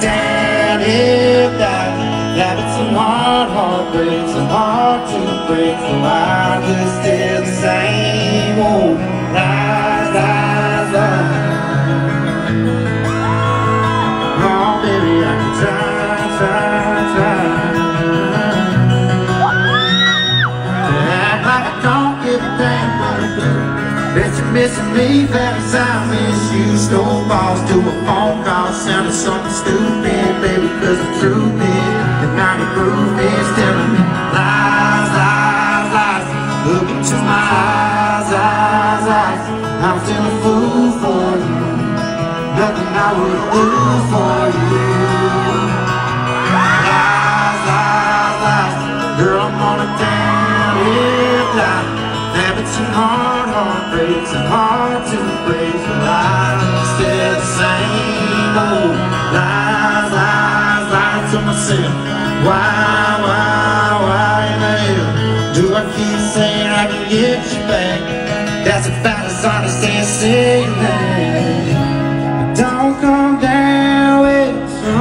Damn if that Having some hard heartbreaks Some hard to break. So I just stay the same old lies Bet you're missing me, fast I miss you. Stole balls to a phone call Sounded something stupid, baby Cause the truth is The 90 proof is telling me Lies, lies, lies. Look into my eyes, eyes, eyes. I'm still a fool for you. Nothing I would do for you. Lies, lies, lies. Girl, I'm gonna damn it lie Having some heartbreaks and hard to break So I stay the same old Lies, lies, lies to myself. Why, why, why in the hell Do I keep saying I can get you back? That's about as honest as saying that. Don't come down with the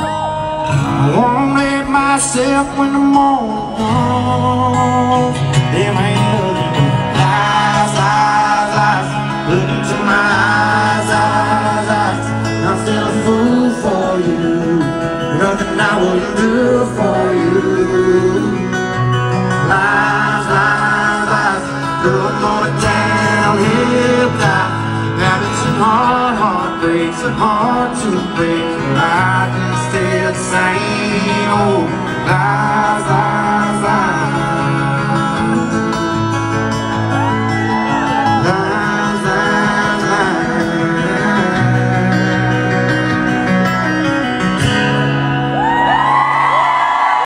I won't let myself when the morning comes I'm still a fool for you. Nothing I wouldn't do for you. Lies, lies, lies. Girl, I'm gonna downhill die Having some hard heartbreaks and hard to break. I can stay the oh, same old lies